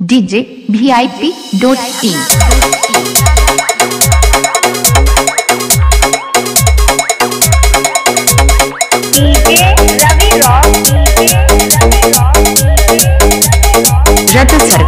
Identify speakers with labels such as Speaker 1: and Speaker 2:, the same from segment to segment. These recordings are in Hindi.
Speaker 1: DJ V I P dot in रत सर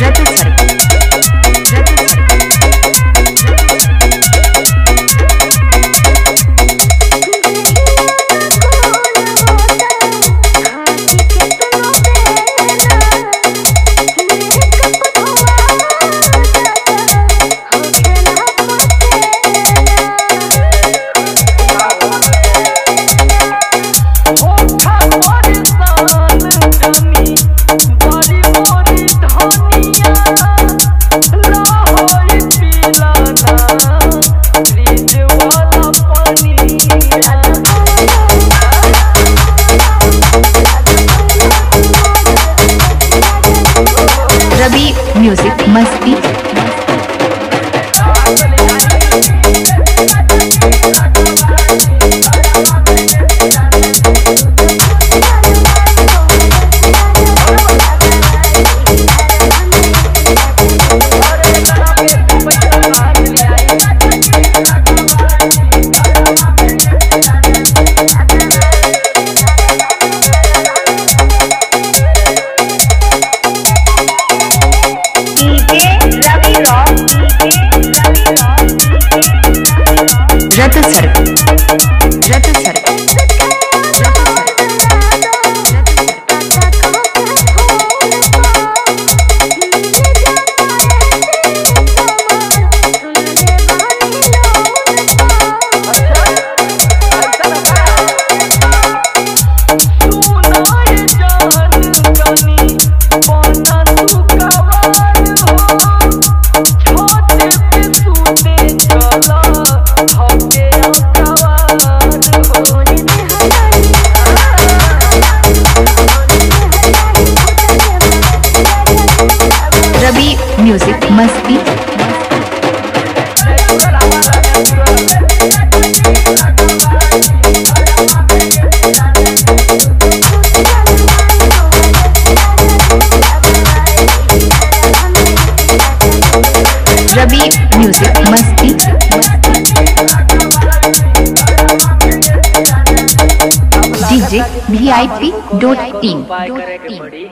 Speaker 1: Represent म्यूज़िक मस्ती
Speaker 2: डीजे
Speaker 1: रत सर म्यूज़िक मस्ती
Speaker 2: DJ
Speaker 1: V I P dot
Speaker 3: पड़ी